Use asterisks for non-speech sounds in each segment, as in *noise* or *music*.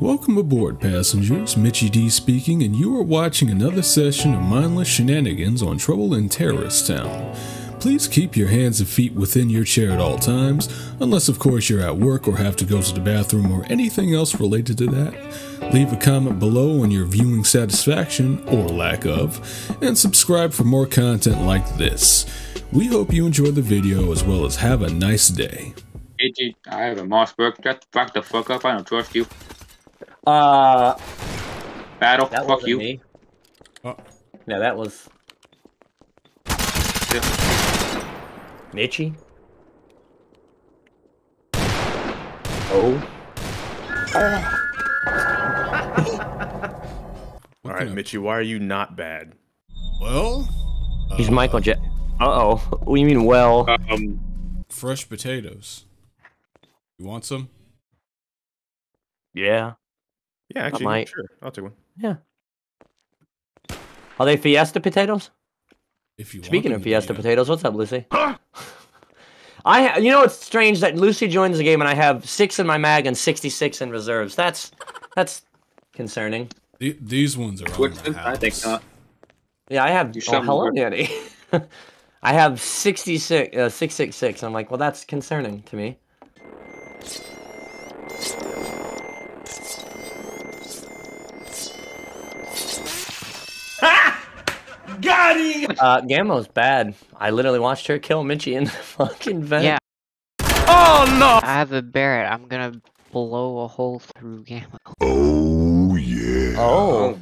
Welcome aboard, passengers. Mitchie D speaking, and you are watching another session of mindless shenanigans on Trouble in Terrorist Town. Please keep your hands and feet within your chair at all times, unless, of course, you're at work or have to go to the bathroom or anything else related to that. Leave a comment below on your viewing satisfaction, or lack of, and subscribe for more content like this. We hope you enjoy the video as well as have a nice day. I have a. Shut the fuck the fuck up. I don't trust you. Uh, Battle, that fuck you. me. Oh. No, that was Mitchie. Oh, *laughs* All right, Mitchie, why are you not bad? Well, he's uh, Michael J. Uh oh. *laughs* What do you mean? Well, Um, Fresh potatoes. You want some? yeah. Yeah, actually, might. sure, I'll take one. Yeah. Are they Fiesta potatoes? If you Speaking want of them to be, Fiesta potatoes, what's up, Lucy? Huh? I, ha- you know, it's strange that Lucy joins the game and I have six in my mag and sixty-six in reserves. That's, that's concerning. The- these ones are on which the? I think not. Yeah, I have. You Oh, hello, more- Danny. *laughs* I have 66, uh, 666. I'm like, well, that's concerning to me. Got him! Uh, Gammo's bad. I literally watched her kill Mitchie in the *laughs* fucking vent. Yeah. Oh no! I have a Barrett. I'm gonna blow a hole through Gamma. Oh. Yeah. Oh.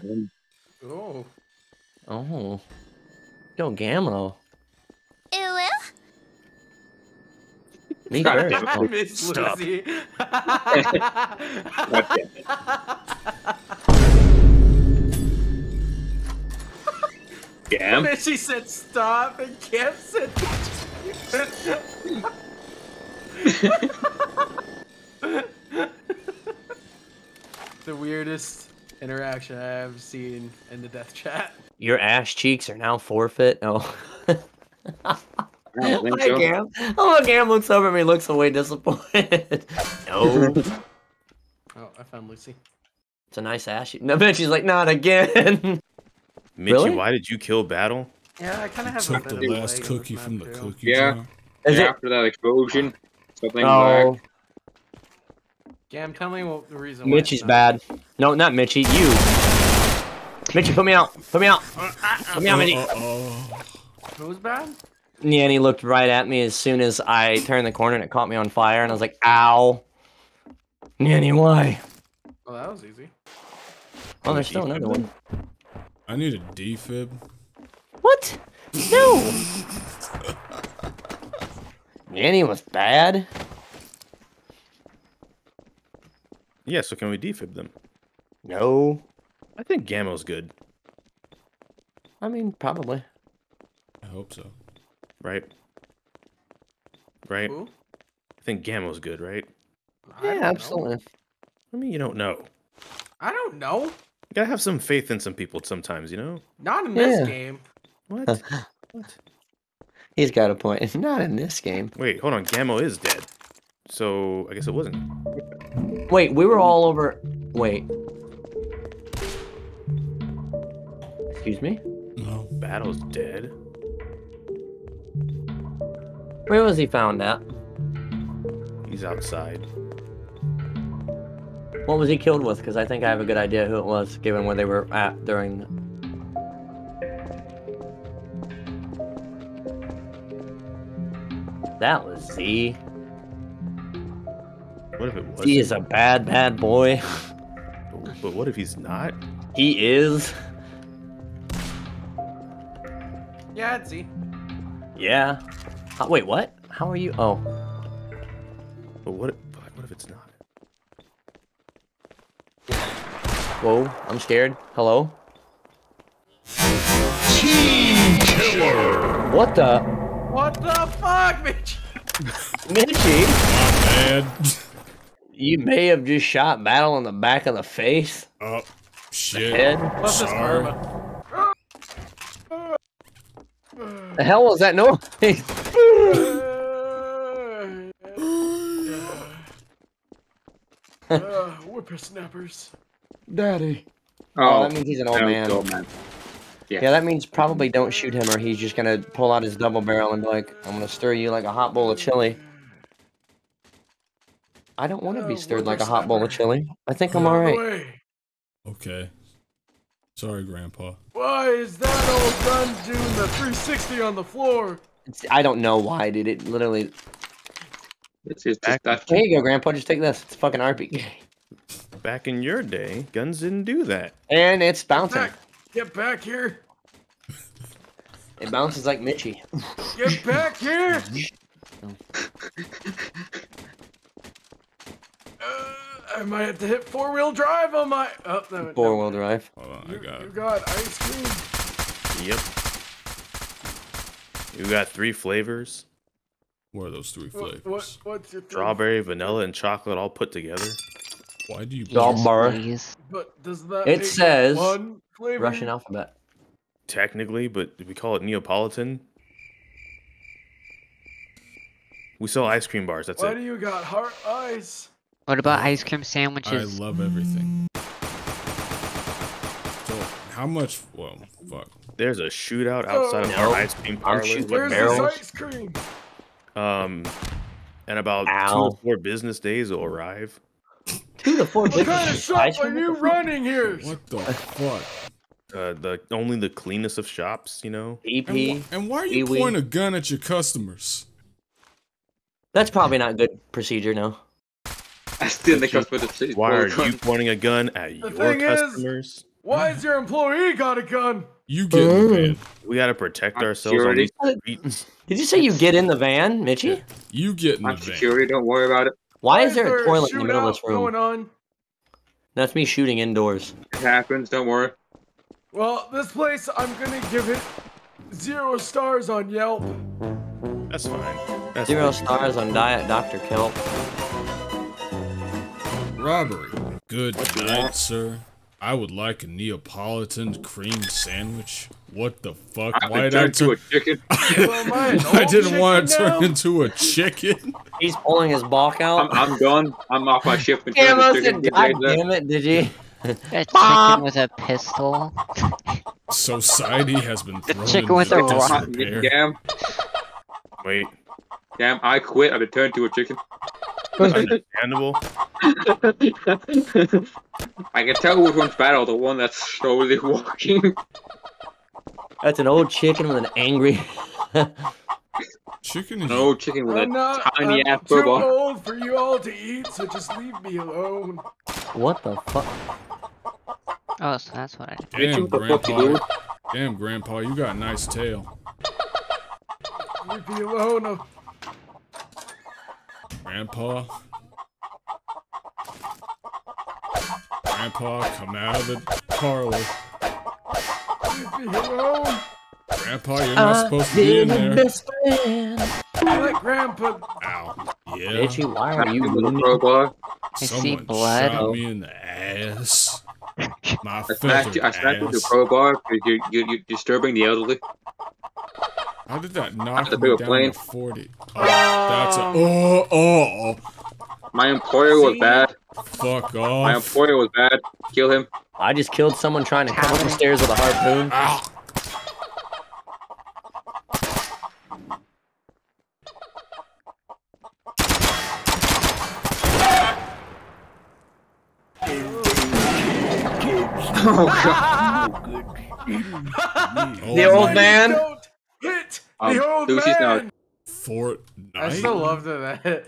Oh. Yo, Gammo. *laughs* Me God first. damn it. Oh, Miss Stop. *laughs* Lucy. Damn. Mitchie said stop and Cam said *laughs* The weirdest interaction I have seen in the death chat. Your ass cheeks are now forfeit. Oh. *laughs* I don't think Hi, so. Gam. Oh, Gam looks over at me, looks away disappointed. *laughs* no. Oh, I found Lucy. It's a nice ass. No, but she's like, not again. Mitchie, Really? why did you kill Battle? Yeah, I kind of have Took a the last lag cookie from the too. cookie Yeah. jar. Is Yeah, it? After that explosion, something Oh, like Gam, tell me what the reason why it's Mitchie's bad. No, not Mitchie. You. Mitchie, put me out. Put me out. Put me out, Mitchie. Uh-oh. Who's bad? Yeah, and he looked right at me as soon as I turned the corner and it caught me on fire, and I was like, ow. Nyani, why? Oh, that was easy. Oh, there's still another one. I need a defib. What? No. Nyani was bad. Yeah, so can we defib them? No. I think Gammo's good, I mean, probably. I hope so. right? Right? Who? I think Gammo's good, right? I don't Yeah, know. absolutely. I mean, you don't know. I don't know. You gotta have some faith in some people sometimes, you know? Not in this Yeah. game. What? *laughs* what? He's got a point. *laughs* Not in this game. Wait, hold on. Gammo is dead. So I guess it wasn't. Wait, we were all over. Wait. Excuse me? No. Battle's dead. Where was he found at? He's outside. What was he killed with? Because I think I have a good idea who it was, given where they were at during. That was Z. What if it was? Z is a bad, bad boy. *laughs* But what if he's not? He is. Yeah, it's Z. Yeah. Uh, wait, what? How are you? Oh. But what? But what if it's not? Whoa, I'm scared. Hello? Killer. What the? What the fuck, Mitch? Mitchie? Bad. You may have just shot Battle in the back of the face. Oh, shit. Head. What's this Sorry. The hell was that noise? *laughs* *laughs* uh, whippersnappers. Daddy. Oh, Oh, that means he's an old that was man. old man. Yeah, that means probably don't shoot him, or he's just gonna pull out his double barrel and be like, "I'm gonna stir you like a hot bowl of chili." I don't want to be stirred like a hot bowl of chili. I think I'm Get all out of the right. way. Okay. Sorry, Grandpa. Why is that old gun doing the 360 on the floor? It's, I don't know why, dude. It literally. It's just Back- that. Here you go, Grandpa. Just take this. It's fucking RPG, Back in your day, guns didn't do that. and it's bouncing. Back, get back here. It bounces like Mitchie. Get back here. Uh, I might have to hit four wheel drive on my. Oh, no, Four no. wheel drive. Hold on, I got you got ice cream. Yep. You got three flavors: What are those three flavors? what, what's your thing? strawberry, vanilla, and chocolate all put together. Why do you? Dog Yes, bar. But does that It says one? Russian alphabet. Technically, but we call it Neapolitan. We sell ice cream bars. That's Why it. do you got heart eyes? What about ice cream sandwiches? I love everything. So, how much? Well, fuck. There's a shootout outside of No. our ice cream parlor. shooting Where's barrels. ice cream? Um, and about two or four business days will arrive. Two to four What kind of businesses. shop are you What the fuck? running here? What the fuck? Uh, the only the cleanest of shops, you know. EP. And, wh- and why are you Pee-wee. pointing a gun at your customers? That's probably not good procedure, no. I still think customer to Why are you pointing a gun at your thing is- customers? Why has your employee got a gun? You get in the van. We gotta protect I'm ourselves on these streets. Did you say you get in the van, Mitchie? You get in the I'm van. security. Don't worry about it. Why is there a toilet in the middle of this room? going on? That's me shooting indoors. It happens. Don't worry. Well, this place, I'm gonna give it zero stars on Yelp. That's fine. That's Zero fine. stars on Diet Dr. Kelp. Robbery. Good you night, want? sir. I would like a Neapolitan cream sandwich. What the fuck? I've Why did I turned to turn? a chicken. *laughs* Well, I an I didn't want to chicken turn into a chicken. He's pulling his balk out. I'm, I'm done. I'm off my ship. and Damn, turned I to chicken. said, God damn it, did you? A chicken with a pistol. Society has been thrown chicken with into a rock. disrepair. Damn. Wait, Damn. I quit. I've been turned to a chicken. understandable. I can tell which one's better. The one that's slowly *laughs* walking. That's an old chicken with an angry. *laughs* Chicken is No chicken with I'm a not. tiny I'm ass too crowbar. old for you all to eat, so just leave me alone. what the fuck? Oh, so that's what I did. damn, what the fuck you grandpa. Damn, grandpa, you got a nice tail. Leave me alone. Grandpa. Grandpa, come out of the parlor. Leave me alone. Grandpa, you're not supposed to be in there. best friend. Let Grandpa. Ow. Yeah. Itchy, why are you with a moving? crowbar. I see blood. shot me in the ass. *laughs* My I smacked you. I smacked you with a ass. crowbar because you're, you're, you're disturbing the elderly. How did that knock the me down plane. to 40? Oh, that's a... Oh, oh, My employer was bad. Fuck Fuck My employer was bad. Kill him. I just killed someone trying to come up the stairs with a harpoon. Ow. Oh *laughs* god. Oh, *laughs* The old man. Don't hit Um, the old Lucy's now- man. Fortnite? I still love that.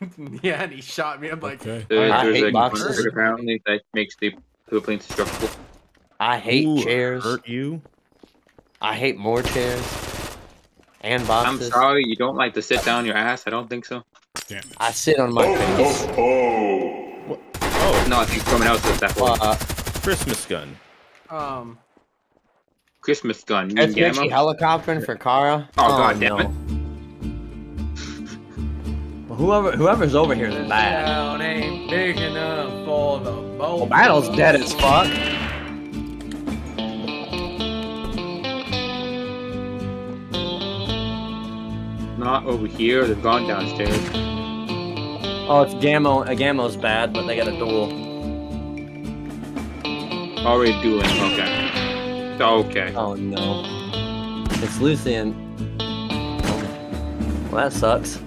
*laughs* yeah, and he shot me. I'm like, Okay. There- I there's hate a boxes. apparently that makes the airplane destructible. I hate Ooh, chairs. Hurt you? I hate more chairs. And boxes. I'm sorry, you don't like to sit down your ass? I don't think so. Damn. I sit on my face. Oh, Oh no, I think someone else does that one. Uh, Christmas gun. um, Christmas gun. You mean that's Richie Gamma? helicoptering for Kara. Oh, God damn it. Well, whoever whoever's over here is bad. town ain't big enough for the boat. Well, Battle's dead as fuck. Not over here. They've gone downstairs. Oh, it's Gammo. Uh, Gammo's bad, but they got a duel. Already doing okay. Okay. Oh no. It's Lucian. Well, that sucks.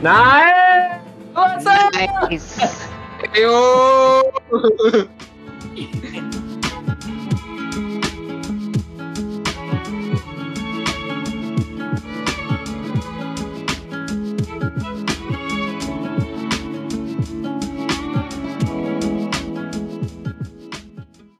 Nice! What's up? Nice. Yo! *laughs*